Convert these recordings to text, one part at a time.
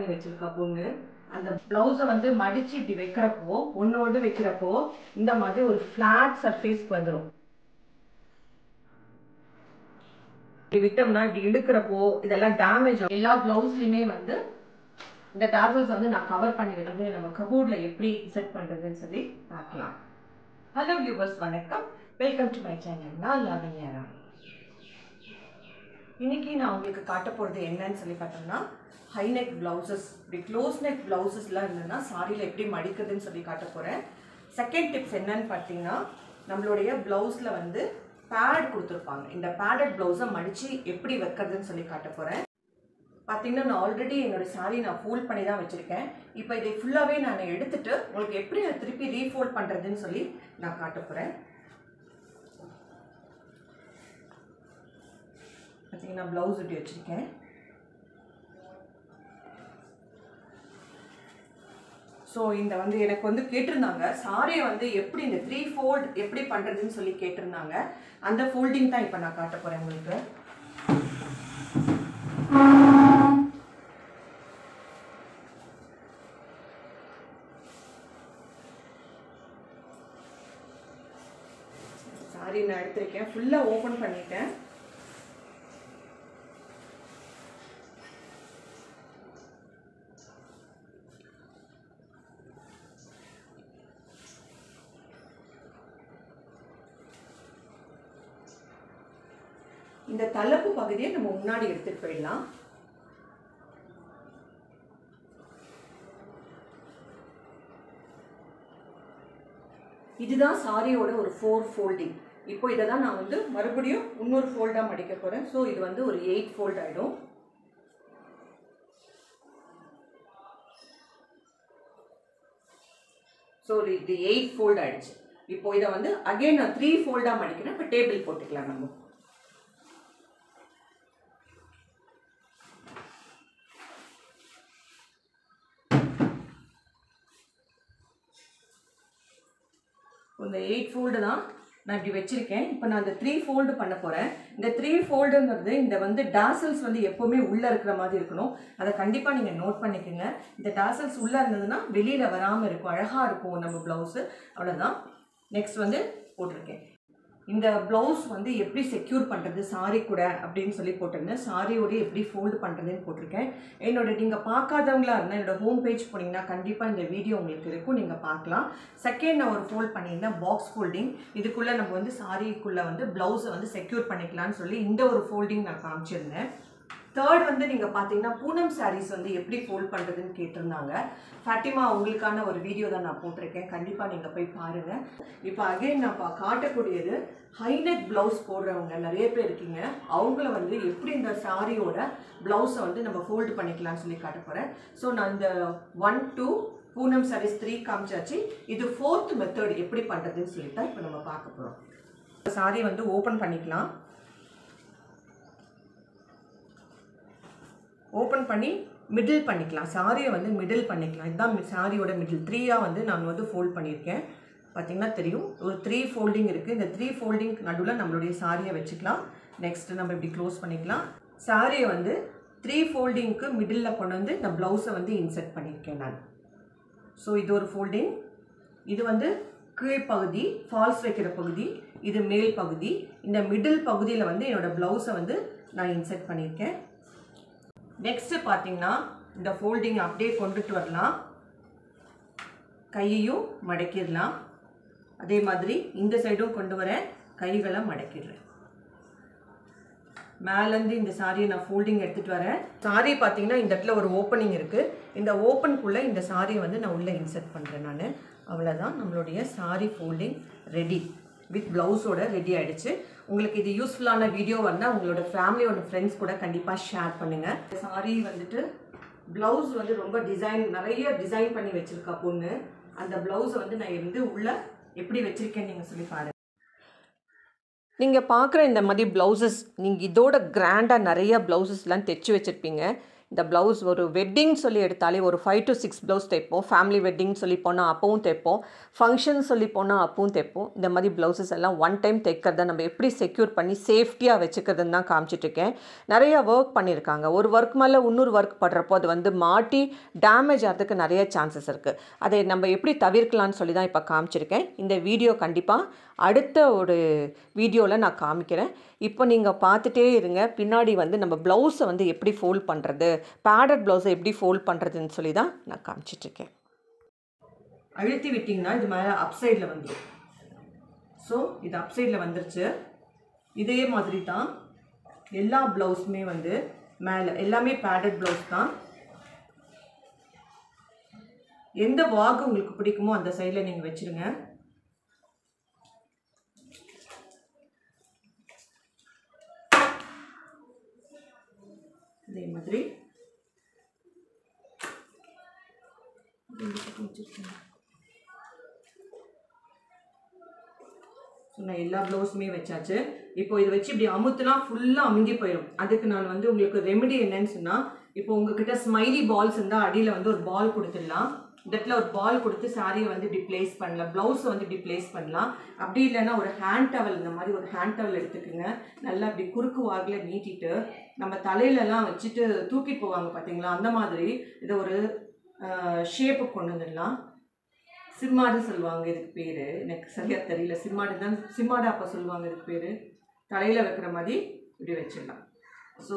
பண்ணி வச்சுருக்கா பொண்ணு. அந்த ப்ளவுஸை வந்து மடிச்சு இப்படி வைக்கிறப்போ ஒன்றோடு வைக்கிறப்போ இந்த மாதிரி ஒரு ஃப்ளாட் சர்ஃபேஸ்க்கு வந்துடும் இப்படி விட்டோம்னா இப்படி இழுக்கிறப்போ இதெல்லாம் டேமேஜ் எல்லா பிளவுஸ்லயுமே வந்து இந்த டாசல்ஸ் வந்து நான் கவர் பண்ணி வந்து நம்ம கபோர்ட்ல எப்படி செட் பண்றதுன்னு சொல்லி பார்க்கலாம். ஹலோ வியூவர்ஸ் வணக்கம். வெல்கம் டு மை சேனல் நான் லாவண்யா ராணி இன்றைக்கி நான் உங்களுக்கு காட்ட போகிறது என்னன்னு சொல்லி பார்த்தோம்னா ஹை நெக் ப்ளவுசஸ் இப்படி க்ளோஸ் நெக் ப்ளவுசஸ்லாம் இருந்ததுன்னா சாரியில் எப்படி மடிக்கிறதுன்னு சொல்லி காட்ட போகிறேன் செகண்ட் டிப்ஸ் என்னன்னு பார்த்தீங்கன்னா நம்மளுடைய ப்ளவுஸில் வந்து பேட் கொடுத்துருப்பாங்க. இந்த பேடட் ப்ளவுஸை மடித்து எப்படி வைக்கிறதுன்னு சொல்லி காட்ட போகிறேன் பார்த்தீங்கன்னா நான் ஆல்ரெடி என்னோட சாரி நான் ஃபோல்ட் பண்ணி தான் வச்சுருக்கேன். இப்போ இதை ஃபுல்லாகவே நான் எடுத்துகிட்டு உங்களுக்கு எப்படி அதை திருப்பி ரீஃபோல்ட் பண்ணுறதுன்னு சொல்லி நான் காட்ட போகிறேன் பார்த்தீங்கன்னா ப்ளவுஸ் ஒட்டி வச்சுருக்கேன். ஸோ இந்த வந்து எனக்கு வந்து கேட்டிருந்தாங்க சாரியை வந்து எப்படி இந்த த்ரீ ஃபோல்ட் எப்படி பண்ணுறதுன்னு சொல்லி கேட்டிருந்தாங்க. அந்த ஃபோல்டிங் தான் இப்போ நான் காட்ட போகிறேன் உங்களுக்கு. சாரி நான் எடுத்திருக்கேன். ஃபுல்லாக ஓப்பன் பண்ணிட்டேன் இந்த தலைப்பு பகுதியை நம்ம முன்னாடி எடுத்துட்டு போயிடலாம். இதுதான் சாரியோட ஒரு ஃபோர் ஃபோல்டிங் இப்போ இதை தான் நான் வந்து மறுபடியும் இன்னொரு ஃபோல்டாக மடிக்க போகிறேன் ஸோ இது வந்து ஒரு எயிட் ஃபோல்ட் ஆகிடும் ஸோ இது எயிட் ஃபோல்ட் ஆகிடுச்சு இப்போ இதை வந்து அகைன் நான் த்ரீ ஃபோல்டாக மடிக்கிறேன். இப்போ டேபிள் போட்டுக்கலாம் நம்ம. இந்த எயிட் ஃபோல்டு தான் நான் இப்படி வச்சுருக்கேன். இப்போ நான் இந்த த்ரீ ஃபோல்டு பண்ண போகிறேன் இந்த த்ரீ ஃபோல்டுங்கிறது இந்த வந்து டாசல்ஸ் வந்து எப்போவுமே உள்ளே இருக்கிற மாதிரி இருக்கணும். அதை கண்டிப்பாக நீங்கள் நோட் பண்ணிக்கோங்க. இந்த டாசல்ஸ் உள்ளே இருந்ததுன்னா வெளியில் வராமல் இருக்கும். அழகாக இருக்கும் நம்ம ப்ளவுஸு அவ்வளோதான் நெக்ஸ்ட் வந்து போட்டிருக்கேன். இந்த ப்ளவுஸ் வந்து எப்படி செக்யூர் பண்ணுறது சாரி கூட அப்படின்னு சொல்லி போட்டிருந்தேன். சாரியோட எப்படி ஃபோல்டு பண்ணுறதுன்னு போட்டிருக்கேன். என்னோட நீங்கள் பார்க்காதவங்களா இருந்தால் என்னோட ஹோம் பேஜ் போனீங்கன்னா கண்டிப்பாக இந்த வீடியோ உங்களுக்கு இருக்கும். நீங்கள் பார்க்கலாம். செகண்ட் நான் ஒரு ஃபோல்ட் பண்ணியிருந்தேன் பாக்ஸ் ஃபோல்டிங் இதுக்குள்ளே நம்ம வந்து சாரிக்குள்ளே வந்து ப்ளவுஸை வந்து செக்யூர் பண்ணிக்கலாம்னு சொல்லி இந்த ஒரு ஃபோல்டிங் நான் காமிச்சிருந்தேன். தேர்ட் வந்து நீங்கள் பார்த்தீங்கன்னா பூனம் சாரீஸ் வந்து எப்படி ஃபோல்ட் பண்ணுறதுன்னு கேட்டிருந்தாங்க. ஃபேட்டிமா உங்களுக்கான ஒரு வீடியோ தான் நான் போட்டிருக்கேன். கண்டிப்பாக நீங்கள் போய் பாருங்கள் இப்போ அகைன் நான் பா காட்டக்கூடியது ஹைநெக் ப்ளவுஸ் போடுறவங்க நிறைய பேர் இருக்கீங்க. அவங்கள வந்து எப்படி இந்த சாரியோட ப்ளவுஸை வந்து நம்ம ஃபோல்டு பண்ணிக்கலாம்னு சொல்லி காட்ட போகிறேன் ஸோ நான் இந்த one two Poonam saris three காமிச்சாச்சு. இது ஃபோர்த் மெத்தட் எப்படி பண்ணுறதுன்னு சொல்லி தான் இப்போ நம்ம பார்க்க போகிறோம் சாரி வந்து ஓப்பன் பண்ணிக்கலாம். ஓப்பன் பண்ணி மிடில் பண்ணிக்கலாம். சாரியை வந்து மிடில் பண்ணிக்கலாம். இதுதான் சாரியோட மிடில் த்ரீயாக வந்து நான் வந்து ஃபோல்ட் பண்ணியிருக்கேன். பார்த்திங்கன்னா தெரியும். ஒரு த்ரீ ஃபோல்டிங் இருக்குது இந்த த்ரீ ஃபோல்டிங் நடுவில் நம்மளுடைய சாரியை வச்சுக்கலாம். நெக்ஸ்ட்டு நம்ம இப்படி க்ளோஸ் பண்ணிக்கலாம். சாரியை வந்து த்ரீ ஃபோல்டிங்க்கு மிடில் கொண்டு வந்து இந்த ப்ளவுஸை வந்து இன்செர்ட் பண்ணியிருக்கேன் நான். ஸோ இது ஒரு ஃபோல்டிங் இது வந்து கீழ்ப்பகுதி ஃபால்ஸ் வைக்கிற பகுதி இது மேல் பகுதி. இந்த மிடில் பகுதியில் வந்து என்னோடய ப்ளவுஸை வந்து நான் இன்செர்ட் பண்ணியிருக்கேன். நெக்ஸ்ட்டு பார்த்தீங்கன்னா இந்த ஃபோல்டிங் அப்படியே கொண்டுட்டு வரலாம். கையையும் மடக்கிடலாம். அதே மாதிரி இந்த சைடும் கொண்டு வரேன் கைகளை மடக்கிடுறேன். மேலேருந்து இந்த சாரியை நான் ஃபோல்டிங் எடுத்துகிட்டு வரேன். சாரி பார்த்தீங்கன்னா இந்த இடத்துல ஒரு ஓப்பனிங் இருக்குது இந்த ஓப்பனுக்குள்ளே இந்த சாரியை வந்து நான் உள்ளே இன்செர்ட் பண்ணுறேன் நான். அவ்வளோதான் நம்மளுடைய சாரி ஃபோல்டிங் ரெடி வித் ப்ளவுஸோட ரெடி ஆகிடுச்சு உங்களுக்கு இது யூஸ்ஃபுல்லான வீடியோ வந்தால் உங்களோட ஃபேமிலியோட ஃப்ரெண்ட்ஸ் கூட கண்டிப்பாக ஷேர் பண்ணுங்கள் சாரி வந்துட்டு ப்ளவுஸ் வந்து ரொம்ப டிசைன் நிறைய டிசைன் பண்ணி வச்சுருக்கா பொண்ணு. அந்த ப்ளவுஸை வந்து நான் வந்து உள்ள எப்படி வச்சுருக்கேன்னு நீங்கள் சொல்லி பாருங்கள் நீங்கள் பார்க்குற இந்த மாதிரி ப்ளவுசஸ் நீங்கள் இதோட கிராண்டாக நிறைய ப்ளவுசஸ்லாம் தைச்சி வச்சுருப்பீங்க. இந்த ப்ளவுஸ் ஒரு வெட்டிங் சொல்லி எடுத்தாலே ஒரு ஃபைவ் டு சிக்ஸ் ப்ளவுஸ் தைப்போம். ஃபேமிலி வெட்டிங் சொல்லி போனால் அப்பவும் தைப்போம். ஃபங்க்ஷன் சொல்லி போனால் அப்பவும் தைப்போம். இந்த மாதிரி ப்ளவுசஸ் எல்லாம் ஒன் டைம் தைக்கிறத நம்ம எப்படி செக்யூர் பண்ணி சேஃப்டியாக வச்சுக்கிறதுன்னு தான் காமிச்சிட்ருக்கேன். நிறைய ஒர்க் பண்ணியிருக்காங்க. ஒரு ஒர்க் மேலே இன்னொரு ஒர்க் படுறப்போ அது வந்து மாட்டி டேமேஜ் ஆகிறதுக்கு நிறைய சான்சஸ் இருக்குது அதை நம்ம எப்படி தவிர்க்கலாம்னு சொல்லி தான் இப்போ காமிச்சிருக்கேன். இந்த வீடியோ கண்டிப்பாக அடுத்த ஒரு வீடியோவில் நான் காமிக்கிறேன். இப்போ நீங்கள் பார்த்துட்டே இருங்க. பின்னாடி வந்து நம்ம ப்ளவுஸை வந்து எப்படி ஃபோல்ட் பண்ணுறது பேடட் ப்ளவுஸை எப்படி ஃபோல்ட் பண்ணுறதுன்னு சொல்லி தான் நான் காமிச்சிட்ருக்கேன் அழுத்தி விட்டிங்கன்னா இது மேலே அப் சைடில் வந்துடும் ஸோ இது அப் சைடில் வந்துருச்சு. இதே மாதிரி தான் எல்லா ப்ளவுஸுமே வந்து மேலே எல்லாமே பேடட் ப்ளவுஸ் தான். எந்த வாக்கு உங்களுக்கு பிடிக்குமோ அந்த சைடில் நீங்கள் வச்சுருங்க. இதே மாதிரி. ஸோ நான் எல்லா ப்ளவுஸுமே வச்சாச்சு. இப்போ இதை வச்சு இப்படி அமுத்துனா ஃபுல்லாக அமுங்கி போயிடும் அதுக்கு நான் வந்து உங்களுக்கு ரெமெடி என்னன்னு சொன்னால் இப்போ உங்ககிட்ட ஸ்மைலி பால்ஸ் இருந்தால் அடியில் வந்து ஒரு பால் கொடுத்துடலாம். இந்த இடத்துல ஒரு பால் கொடுத்து சாரியை வந்து இப்படி பிளேஸ் பண்ணலாம். ப்ளவுஸை வந்து இப்படி பிளேஸ் பண்ணலாம். அப்படி இல்லைன்னா ஒரு ஹேண்ட் டவல் இந்த மாதிரி ஒரு ஹேண்ட் டவல் எடுத்துக்கோங்க. நல்லா இப்படி குறுக்கு வாக்கில் நீட்டிட்டு நம்ம தலையிலலாம் வச்சுட்டு தூக்கிட்டு போவாங்க பார்த்தீங்களா அந்த மாதிரி இதை ஒரு ஷேப்பு கொண்டு வந்துடலாம். சிம்மாடு சொல்லுவாங்க இதுக்கு பேர். எனக்கு சரியாக தெரியல. சிம்மாடு தான் சிம்மாடு அப்போ சொல்லுவாங்க இதுக்கு பேர். தலையில் வைக்கிற மாதிரி இப்படி வச்சிடலாம். ஸோ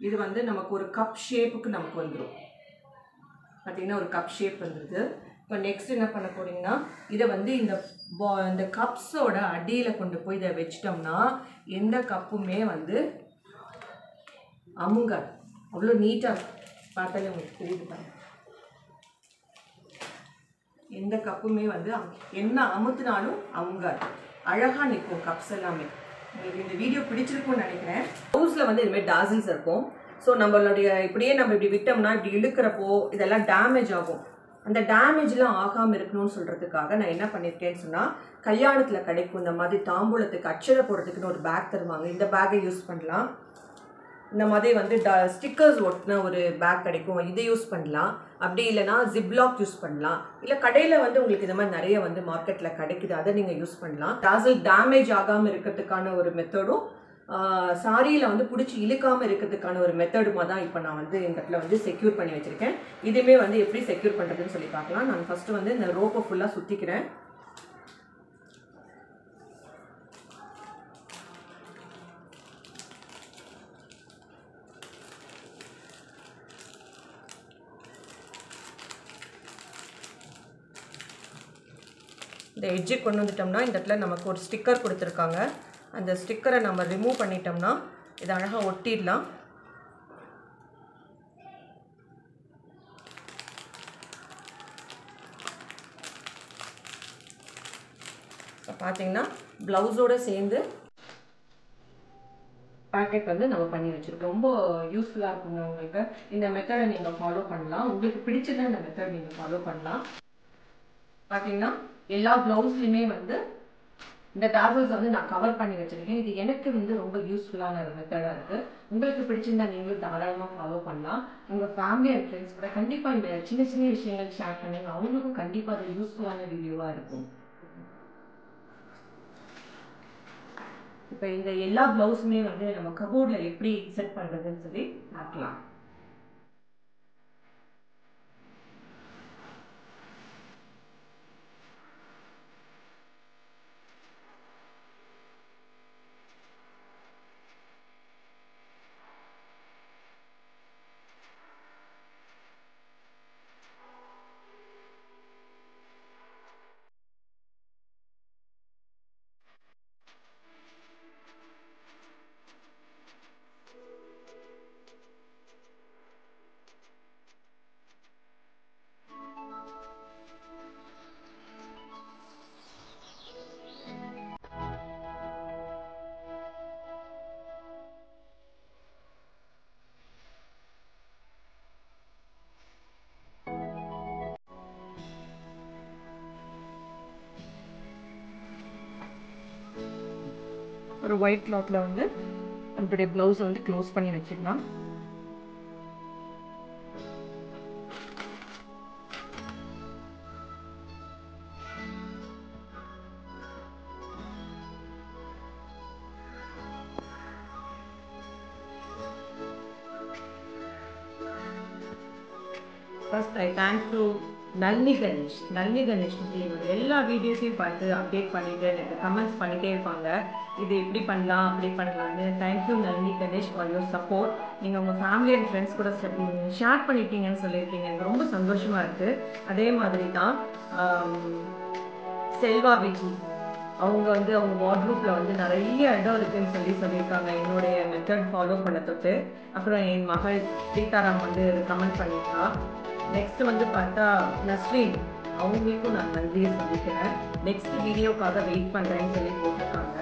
இது வந்து நமக்கு ஒரு கப் ஷேப்புக்கு நமக்கு வந்துடும் பார்த்திங்கன்னா ஒரு கப் ஷேப் வந்துடுது இப்போ நெக்ஸ்ட் என்ன பண்ண போறீங்கன்னா இதை வந்து இந்த பா இந்த கப்ஸோட அடியில் கொண்டு போய் இதை வச்சிட்டோம்னா எந்த கப்புமே வந்து அமுங்காது. அவ்வளோ நீட்டாக பார்த்தாலே உங்களுக்கு தெரியுது பாருங்க. எந்த கப்புமே வந்து என்ன அமுத்துனாலும் அவங்க அழகாக நிற்கும் கப்ஸ் எல்லாமே. உங்களுக்கு இந்த வீடியோ பிடிச்சிருக்கும்னு நினைக்கிறேன். ஹவுஸில் வந்து இதுமாதிரி டாசில்ஸ் இருக்கும். ஸோ நம்மளுடைய இப்படியே நம்ம இப்படி விட்டோம்னா இப்படி இழுக்கிறப்போ இதெல்லாம் டேமேஜ் ஆகும். அந்த டேமேஜ்லாம் ஆகாமல் இருக்கணும்னு சொல்கிறதுக்காக நான் என்ன பண்ணியிருக்கேன்னு சொன்னால் கல்யாணத்தில் கிடைக்கும் இந்த மாதிரி தாம்பூலத்துக்கு அச்சரை போடுறதுக்குன்னு ஒரு பேக் தருவாங்க. இந்த பேக்கை யூஸ் பண்ணலாம். இந்த மாதிரி வந்து ட ஸ்டிக்கர்ஸ் ஒட்டின ஒரு பேக் கிடைக்கும். இதை யூஸ் பண்ணலாம். அப்படி இல்லைன்னா ஜிப்லாக் யூஸ் பண்ணலாம். இல்லை கடையில் வந்து உங்களுக்கு இந்த மாதிரி நிறைய வந்து மார்க்கெட்டில் கிடைக்குது. அதை நீங்கள் யூஸ் பண்ணலாம். டாசல் டேமேஜ் ஆகாமல் இருக்கிறதுக்கான ஒரு மெத்தடும் சாரியில் வந்து பிடிச்சி இழுக்காமல் இருக்கிறதுக்கான ஒரு மெத்தடுமாக தான் இப்போ நான் வந்து இந்த இடத்துல வந்து செக்யூர் பண்ணி வச்சுருக்கேன். இதுவுமே வந்து எப்படி செக்யூர் பண்ணுறதுன்னு சொல்லி பார்க்கலாம். நான் ஃபஸ்ட்டு வந்து இந்த ரோப்பை ஃபுல்லாக சுற்றிக்கிறேன் இந்த எட்ஜு கொண்டு வந்துட்டோம்னா இந்த இடத்துல நமக்கு ஒரு ஸ்டிக்கர் கொடுத்துருக்காங்க. அந்த ஸ்டிக்கரை நம்ம ரிமூவ் பண்ணிட்டோம்னா இதை அழகாக ஒட்டிடலாம். இப்போ பார்த்தீங்கன்னா ப்ளவுஸோடு சேர்ந்து பேக்கெட் வந்து நம்ம பண்ணி வச்சுருக்கோம். ரொம்ப யூஸ்ஃபுல்லாக இருக்குங்க உங்களுக்கு. இந்த மெத்தடை நீங்கள் ஃபாலோ பண்ணலாம். உங்களுக்கு பிடிச்சதை இந்த மெத்தட் நீங்கள் ஃபாலோ பண்ணலாம். பார்த்தீங்கன்னா எல்லா ப்ளவுஸ்லையுமே வந்து இந்த டாசல்ஸ் வந்து நான் கவர் பண்ணி வச்சிருக்கேன். இது எனக்கு வந்து ரொம்ப யூஸ்ஃபுல்லான மெத்தடாக இருக்குது உங்களுக்கு பிடிச்சிருந்தா நீங்களும் தாராளமாக ஃபாலோ பண்ணலாம். உங்கள் ஃபேமிலி அண்ட் ஃப்ரெண்ட்ஸ் கூட கண்டிப்பாக இந்த சின்ன சின்ன விஷயங்கள் ஷேர் பண்ணுங்க. அவங்களுக்கும் கண்டிப்பாக அது யூஸ்ஃபுல்லான வீடியோவாக இருக்கும். இப்போ இந்த எல்லா ப்ளவுஸுமே வந்து நம்ம கபோர்டில் எப்படி செட் பண்ணுறதுன்னு சொல்லி பார்க்கலாம். ஒரு ஒயிட் கிளாத்தில் வந்து நம்மளுடைய ப்ளவுஸை வந்து க்ளோஸ் பண்ணி வச்சுக்கலாம் first I thank to Nalli Ganesh Nalli Ganesh வந்து என்னோட எல்லா வீடியோஸையும் பார்த்து அப்டேட் பண்ணிட்டு எனக்கு கமெண்ட்ஸ் பண்ணிகிட்டே இருப்பாங்க. இது இப்படி பண்ணலாம் அப்படி பண்ணலாம்னு. Thank you Nalli Ganesh for your support நீங்கள் உங்கள் ஃபேமிலி அண்ட் ஃப்ரெண்ட்ஸ் கூட ஷேர் பண்ணியிருக்கீங்கன்னு சொல்லியிருக்கீங்க. எனக்கு ரொம்ப சந்தோஷமாக இருக்குது அதே மாதிரி தான் செல்வா விஜி அவங்க வந்து அவங்க வார்ட்ரூப்பில் வந்து நிறைய இடம் இருக்குன்னு சொல்லி சொல்லியிருக்காங்க. என்னுடைய மெத்தட் ஃபாலோ பண்ண தொட்டு. அப்புறம் என் மகள் சீதாராம் வந்து கமெண்ட் பண்ணியிருக்கா நெக்ஸ்ட் வந்து பார்த்தா நஸ்ரீன் அவங்களுக்கும் நான் நன்றியை சொல்லிக்கிறேன். நெக்ஸ்ட் வீடியோக்காக வெயிட் பண்ணுறேன்னு சொல்லி போட்டிருக்காங்க.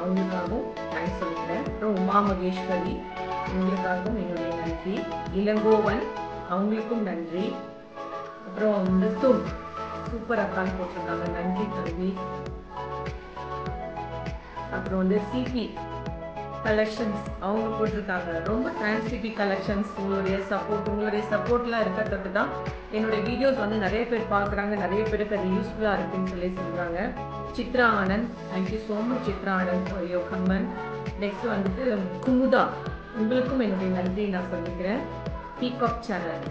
அவங்களுக்காகவும் தேங்க்ஸ் சொல்லிக்கிறேன். அப்புறம் உமா மகேஸ்வரி உங்களுக்காகவும் என்னுடைய நன்றி. இளங்கோவன் அவங்களுக்கும் நன்றி. அப்புறம் வந்து தும் சூப்பர் அக்கான்னு போட்டிருக்காங்க. நன்றி கல்வி அப்புறம் வந்து சிபி கலெக்ஷன்ஸ் அவங்க போட்டிருக்காங்க. ரொம்ப தேங்க்ஸ் கலெக்ஷன்ஸ் உங்களுடைய சப்போர்ட் உங்களுடைய சப்போர்ட்லாம் இருக்கிறது தான் என்னுடைய வீடியோஸ் வந்து நிறைய பேர் பார்க்குறாங்க. நிறைய பேருக்கு அது யூஸ்ஃபுல்லாக இருக்குன்னு சொல்லி சொல்கிறாங்க Chitra Anand thank you so much Chitra Anand for your next வந்துட்டு குமுதா. உங்களுக்கும் என்னுடைய நன்றியை நான் சொல்லிக்கிறேன். Peacock channel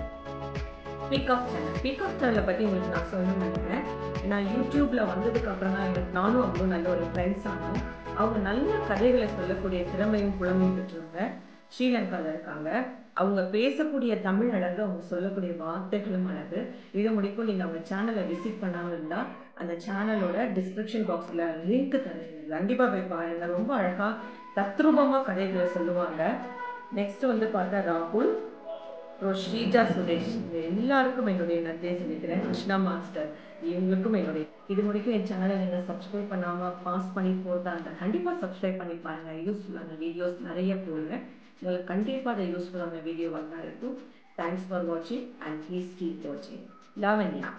peacock channel peacock சேனலை பற்றி உங்களுக்கு நான் சொல்லணும்னு நினைக்கிறேன். நான் யூடியூப்பில் வந்ததுக்கப்புறம் தான் எனக்கு நானும் அவ்வளோ நல்ல ஒரு ஃப்ரெண்ட்ஸ் ஆனோம். அவங்க நல்ல கதைகளை சொல்லக்கூடிய திறமையும் புலமையும் பெற்றவங்க ஸ்ரீலங்காவில் இருக்காங்க. அவங்க பேசக்கூடிய தமிழ் அழகு அவங்க சொல்லக்கூடிய வார்த்தைகளும் அழகு. இது முடிக்கும் நீங்கள் அவங்க சேனலை விசிட் பண்ணாமல் இருந்தால் அந்த சேனலோட டிஸ்கிரிப்ஷன் பாக்ஸில் லிங்க் தரேன். கண்டிப்பாக போய் பாருங்க. ரொம்ப அழகாக தத்ரூபமாக கதைகளை சொல்லுவாங்க. நெக்ஸ்ட் வந்து பார்த்தா ராகுல். அப்புறம் ஸ்ரீஜா சுரேஷ் எல்லாருக்கும் என்னுடைய நன்றியை சொல்லிக்கிறேன். கிருஷ்ணா மாஸ்டர் இவங்களுக்கும் என்னுடைய இது வரைக்கும் என் சேனலை நீங்கள் சப்ஸ்கிரைப் பண்ணாமல் பாஸ் பண்ணி போட்டாங்க கண்டிப்பாக சப்ஸ்கிரைப் பண்ணி பாருங்க. யூஸ்ஃபுல்லான வீடியோஸ் நிறைய போடுவேன். உங்களுக்கு கண்டிப்பாக யூஸ்ஃபுல்லாக யூஸ்ஃபுல்லான வீடியோவாக தான் இருக்கும். தேங்க்ஸ் ஃபார் வாட்சிங் அண்ட் ப்ளீஸ் கீப் வாட்சிங் லாவண்யா